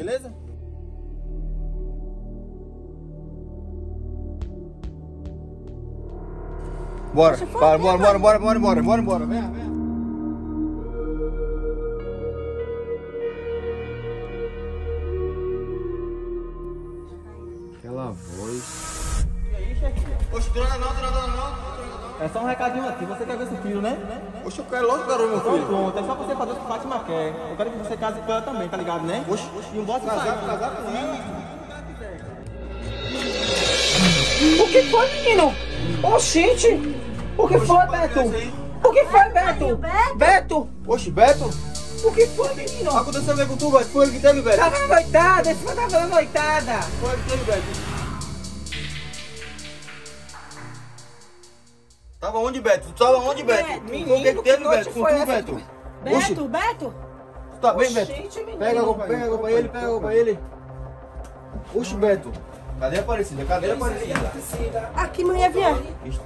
beleza? Bora, bora, bora, bora, bora, bora, bora, bora, bora, vem, vem. Aquela voz. E aí, chefinha? Oxe, dona não, dona não, não. É só um recadinho aqui. Você quer ver seu filho, né? Oxe, eu quero logo, garoto, meu Então filho. pronto, é só você fazer o que Fátima quer. Eu quero que você case com ela também, tá ligado, né? Oxe, E um bote casar, sair. casar com ela. O que foi, menino? Ô, gente! O que foi, Beto? O que foi, Beto? Beto! Oxe, Beto, O que foi, menino? aconteceu o que com tu, Beto? Foi ele que teve, Beto? Tava na noitada, esse foi tava na noitada. Foi ele que teve, Beto. Tava onde, Beto? Tu tava onde, Beto? Menino, o que que teve, Beto? Com foi tu, essa? Beto? Oxe, Beto, Beto? tu tá bem, Beto? Gente, menino. Pega a roupa, pega a roupa pra ele, pega a roupa pra ele. Oxe, Beto. Cadê a Aparecida? Cadê a Aparecida? Aqui, mãe, Avian.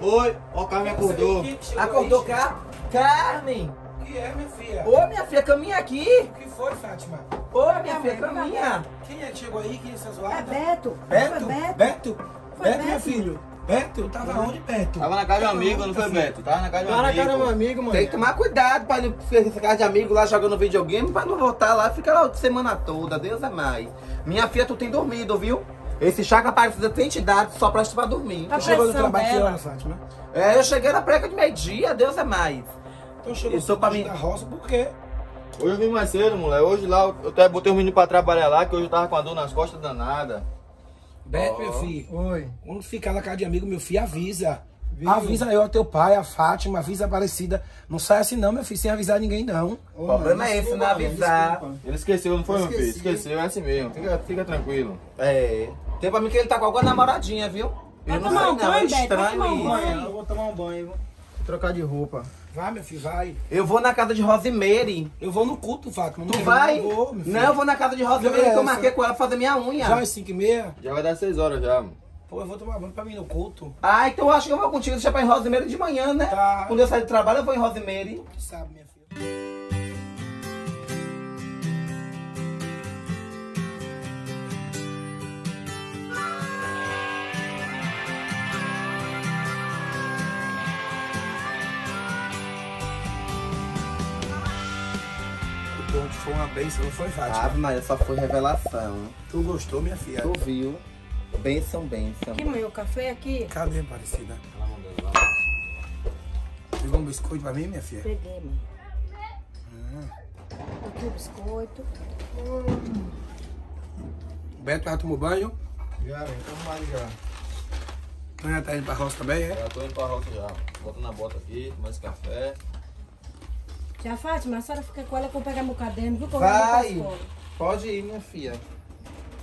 Oi, ó, o Carmen acordou. Acordou cá? Carmen! O que é, minha filha? Ô, minha filha, caminha aqui! O que foi, Fátima? Ô, minha filha, caminha! Quem é que chegou aí? Quem é essa É zoada? Beto. Beto? Foi Beto. Beto? Foi Beto, meu Beto. filho? Beto? Tava onde, Beto? Tava na casa de um amigo, não foi, Beto? Tava na casa de um Para a cara, meu amigo. amigo, mano. Tem que tomar cuidado pra não ficar essa casa de amigo lá jogando videogame, pra não voltar lá, fica lá a semana toda, Deus é mais. Minha filha, tu tem dormido, viu? Esse chácara Aparecida tem te dado só pra, pra dormir. Tá Tu chegou do trabalho que dela. horas, Fátima? É, eu cheguei na preca de meio-dia, Deus é mais. Então chegou Isso pra mim. da roça, por quê? Hoje eu vim mais cedo, moleque. Hoje lá, eu até botei os meninos pra trabalhar lá, que hoje eu tava com a dor nas costas danada. Beto, meu filho. Oi. Quando ficar na casa de amigo, meu filho, avisa. Avisa eu, teu pai, a Fátima, avisa a Aparecida. Não sai assim não, meu filho, sem avisar ninguém não. O problema é esse, não avisar. Ele esqueceu, não foi, meu filho? Esqueceu, é assim mesmo. Fica, fica tranquilo. É. Tem pra mim que ele tá com alguma namoradinha, viu? Eu não sei não, é estranho tomar um isso. banho. Eu vou tomar um banho, trocar de roupa. Vai, meu filho, vai. Eu vou na casa de Rosemary. Eu vou no culto, Fátima. Tu vai? Não vou, meu filho. Não, eu vou na casa de Rosemary Que é que eu marquei com ela pra fazer minha unha. Já é 5 e meia? Já vai dar seis horas já, mano. Pô, eu vou tomar banho pra mim no culto. Ah, então eu acho que eu vou contigo, deixa pra ir em Rosemary de manhã, né? Tá. Quando eu sair do trabalho, eu vou em Rosemary. Que sabe, minha filha. Uma bênção, não foi, Fátima? Ave Maria, só foi revelação. Tu gostou, minha filha? Tu viu? Benção, benção. Aqui, mãe, o café aqui. Cadê, Aparecida? Pegou um biscoito pra mim, minha filha? Peguei, mãe. Aqui o biscoito. O Beto já tomou banho? Já, vem, tamo mais já. Tu já tá indo pra roça também, é? Já tô indo pra roça já. Botando a bota aqui, tomar esse café. Já, Fátima, a senhora fica com ela que eu pegar meu caderno, viu? Vai. Pode ir, minha filha.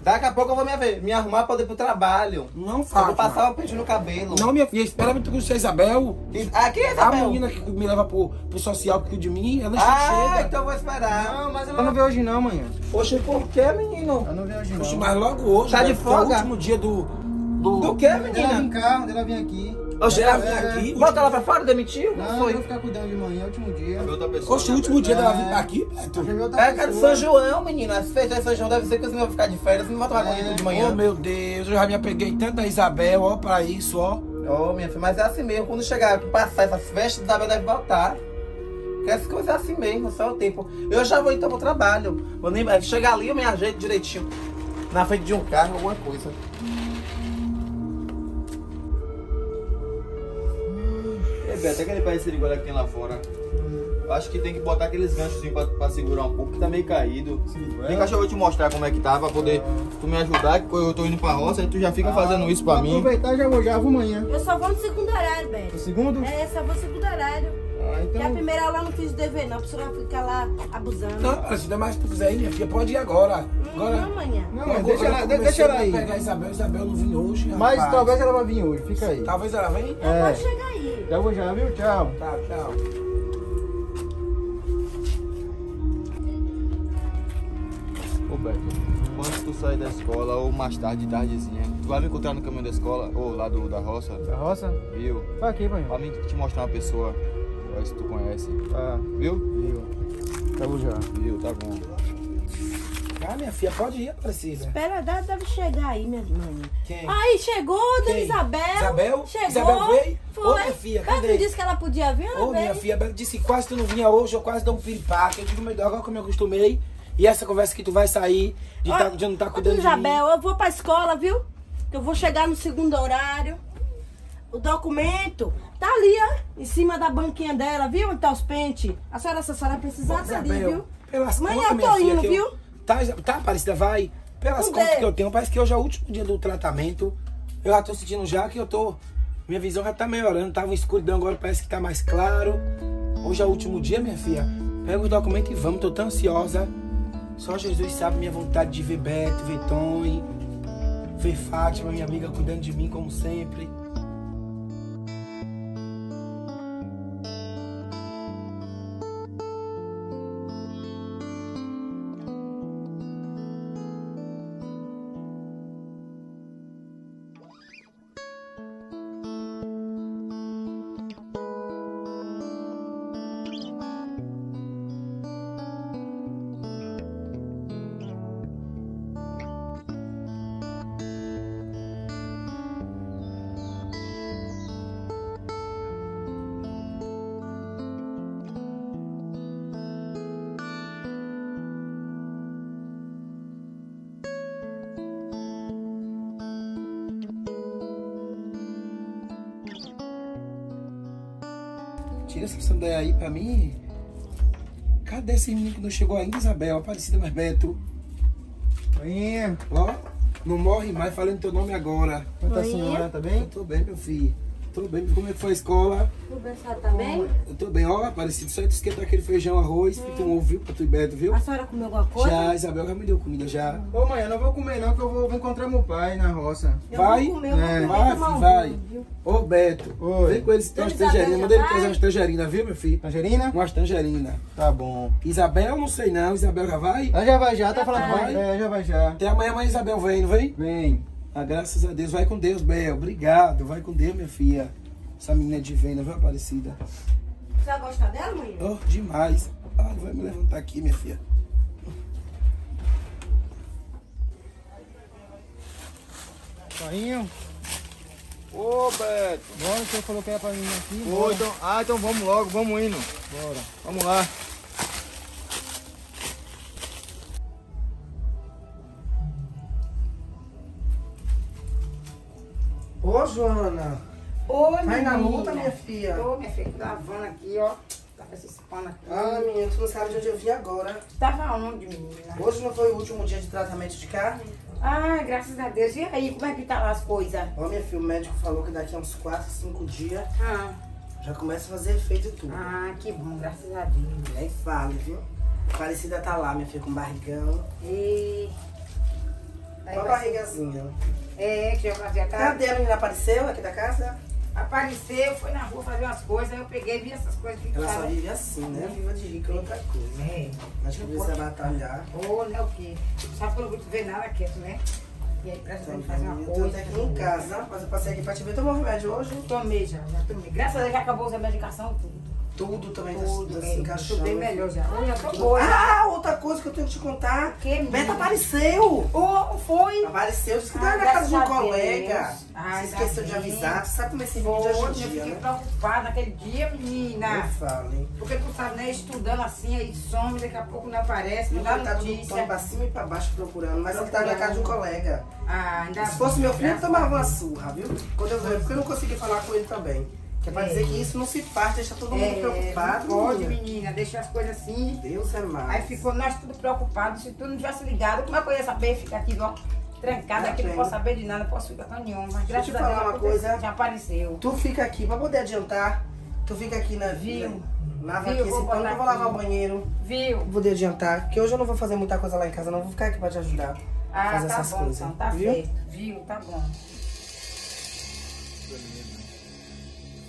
Daqui a pouco eu vou me, me arrumar pra poder ir pro trabalho. Não, Eu vou Fátima. passar um peixe no cabelo. Não, minha filha, espera muito com você, Isabel. Aqui, A Isabel. menina que me leva pro, pro social que cuida de mim, ela Ah, chega. então eu vou esperar. Não, mas eu não ver hoje não, manhã. Poxa, por que, menino? Eu não vi hoje Poxa, não. mas logo hoje, Tá de Beto, que é o folga? último dia do... do... Do que, Dela vir menina? cá, dela vir aqui. Oxe, Ela ela vem aqui. Bota ela pra fora, demitiu? Não, Não eu foi. vou ficar cuidando de manhã, é o último dia. Oxe, o último dia dela É. vir pra aqui, Eu Beto. É, cara. São João, menina. As festas de São João deve ser que você não vai ficar de férias, não vai tomar banho É. de Oh, manhã. meu Deus, eu já me apeguei tanto da Isabel, ó, pra isso, ó. Ô, minha filha, mas é assim mesmo. Quando chegar, passar essas festas, Isabel deve voltar. Porque essas coisas é assim mesmo, só o tempo. Eu já vou então pro trabalho. Vou nem... Chegar ali, eu me ajeito direitinho. Na frente de um carro, alguma coisa. Ei, Beto, aquele pé de seringola que tem lá fora. Acho que tem que botar aqueles ganchos pra, pra segurar um pouco, que tá meio caído. Vem cá, deixa eu te mostrar como é que tá, pra poder tu me ajudar, que eu tô indo pra roça, aí tu já fica fazendo isso pra Vou mim. aproveitar e já vou, já vou amanhã. Eu só vou no segundo horário, O Beto. segundo? É, só vou no segundo horário. Ah, Porque a então. primeira aula eu não fiz dever, não. A pessoa ficar lá abusando. Não, Aparecida, mas se tu quiser ir, minha filha, pode ir agora. Agora... Não, amanhã. Não, mas deixa ela, deixa ela a aí. pegar a Isabel, Isabel não vim hoje, Mas rapaz. talvez ela vai vir hoje, fica aí. Talvez ela venha? É. vou chegar aí. Vou já, viu? Tchau. Tá, tchau. Ô Beto, quando tu sair da escola, ou mais tarde, tardezinha, tu vai me encontrar no caminho da escola, ou lá do, da roça, Da roça? viu? Tá aqui, pai. Pra mim te mostrar uma pessoa, se tu conhece, Tá, viu? viu? Vou já. Viu, tá bom. Ah, minha filha, pode ir, Aparecida. Espera, deve deve chegar aí, minha mãe. Quem? Aí, chegou, dona Quem? Isabel. Isabel? Chegou. Isabel veio? Foi. Ô, minha filha, Ela cadê? não disse que ela podia vir, ela Ô, minha veio. filha, Beto disse que quase tu não vinha hoje, eu quase dou um piripaque. Eu digo, meu Deus, agora como eu acostumei. E essa conversa que tu vai sair, de, Ó, tá, de não tá ô, cuidando dona de. Isabel, eu vou pra escola, viu? Que eu vou chegar no segundo horário. O documento tá ali, ó. Em cima da banquinha dela, viu? Onde tá os pentes. A senhora, se a senhora precisar, tá ali, Isabel, viu? pelas Mãe, eu minha tô filha, indo, que eu- viu? Tá, tá, Aparecida, vai. Pelas Cadê? contas que eu tenho, parece que hoje é o último dia do tratamento. Eu já tô sentindo já que eu tô... Minha visão já tá melhorando, tava uma escuridão, agora parece que tá mais claro. Hoje é o último dia, minha filha. Pega os documentos e vamos, tô tão ansiosa. Só Jesus sabe minha vontade de ver Beto, ver Tony, ver Fátima, minha amiga, cuidando de mim como sempre. Tira essa sandália aí pra mim. Cadê esse menino que não chegou ainda, Isabel? Aparecida mais Beto. Rainha, Ó, não morre mais falando teu nome agora. como tá a Rainha? senhora? Tá Eu bem? tô bem, meu filho. Tô bem. Como é que foi a escola? O Bessado tá bem? Eu tô bem. Ó, Aparecido, só tu esquentar aquele feijão, arroz, que tu ouviu pra tu e Beto, viu? A senhora comeu alguma coisa? Já, Isabel já me deu comida, já. Ô mãe, eu não vou comer não, que eu vou, vou encontrar meu pai na roça. Eu Vai? comer, É. Vai, filho, um vai. Ô, Beto, Oi. vem com eles tem umas tangerinas. Manda ele trazer umas tangerinas, viu, meu filho? Tangerina? Umas tangerinas. Tá bom. Isabel, não sei não. Isabel já vai? Ela já vai já, tá Já falando vai. vai? É, já vai já. Até amanhã, mãe Isabel vem, não vem? Vem. Ah, graças a Deus. Vai com Deus, Bel. Obrigado. Vai com Deus, minha filha. Essa menina é divina, viu, Aparecida? Você vai gostar dela, mãe? Oh, demais. Ah, vai me levantar aqui, minha filha. Carrinho? Ô, Beto. Bora, o senhor falou que era pra mim aqui. Ô, bora. então, ah, então vamos logo, vamos indo. Bora. Vamos lá. Ô, Joana. Oi, Vai na menina. luta, minha filha. Ô, minha filha, lavando aqui, ó. Tava esses panos aqui. Ah, menina, tu não sabe de onde eu vim agora. Tava onde, menina? Hoje não foi o último dia de tratamento de carne? Ah, graças a Deus. E aí, como é que tá lá as coisas? Ó, minha filha, o médico falou que daqui a uns 4, 5 dias Ah, já começa a fazer efeito tudo. ah, que bom, graças a Deus. Nem fale, viu? Parecida tá lá, minha filha, com barrigão. E... Aí Uma barrigazinha. É, que eu fazia a casa. Cadê a menina? Apareceu aqui da casa? Apareceu, foi na rua fazer umas coisas, aí eu peguei e vi essas coisas que Ela só vive assim, né? Viva de rica é outra coisa. É. Acho que precisa batalhar. Ô, né, o quê? Sabe quando tu vê nada quieto, né? E aí pra gente fazer uma Eu tô coisa. até aqui em casa, mas eu passei aqui pra te ver. Tomou remédio hoje? Tomei já, já tomei. Graças a Deus já acabou a medicação, tudo. Tudo também tá Tudo, se é, encaixando. tudo bem melhor já. Eu já tô boa. Ah, outra coisa que eu tenho que te contar. Que? Beto apareceu. Ô, foi? Apareceu, disse que Ah, tava na casa de um colega. Deus. Ah, Se esqueceu ainda de avisar. Tu sabe como esse vídeo hoje eu fiquei né? preocupada naquele dia, Não menina. fale. Porque tu sabe, né, estudando assim, aí some, daqui a pouco não aparece, não dá Ele tá tudo notícia. tom pra cima e pra baixo procurando. Mas ele tava na casa de um colega. Ah, ainda Se fosse meu filho, eu tomava uma surra, viu? Quando eu veio, porque eu não consegui falar com ele também. Que é pra É. dizer que isso não se parte, deixa todo mundo É, preocupado. não pode, menina. menina, deixa as coisas assim. Deus é mais. Aí ficou nós tudo preocupados. Se tu não tivesse ligado, como é que eu ia saber? Ficar aqui, ó, trancada aqui, não posso saber de nada, não posso ficar com nenhum. Mas Deixa eu graças te a falar Deus uma coisa. já apareceu. Tu fica aqui, pra poder adiantar, tu fica aqui na Viu? Lava Viu? aqui Vou esse pano que eu vou lavar o banheiro. Viu? Pra poder adiantar, que hoje eu não vou fazer muita coisa lá em casa, não. Vou ficar aqui pra te ajudar. Ah, fazer tá essas bom, coisas. então, tá viu? certo. Viu? Tá bom.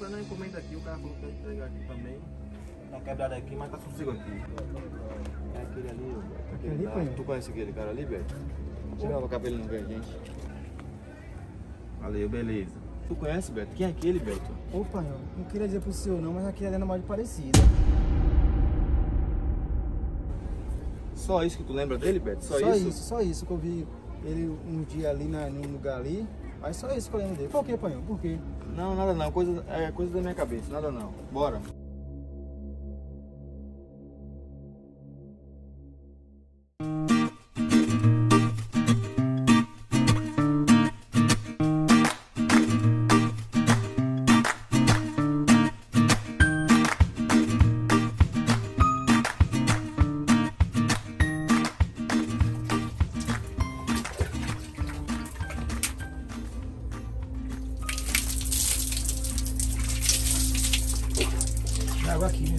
Foi na encomenda aqui, o cara falou que ia entregar aqui também. Tá quebrado aqui, mas tá sossego aqui. É aquele ali, ó. Aquele ali, pai? Tu conhece aquele cara ali, Beto? Tira o cabelo não ver a gente. Valeu, beleza. Tu conhece, Beto? Quem é aquele, Beto? Opa, eu não queria dizer pro senhor não, mas aqui é dando mal de parecida. Só isso que tu lembra dele, Beto? Só, Só isso? isso, só isso que eu vi ele um dia ali na, num lugar ali. Mas só isso que eu lembro dele. Por que, Panhão? Por quê? Não, nada não. Coisa, é coisa da minha cabeça. Nada não. Bora. Dá água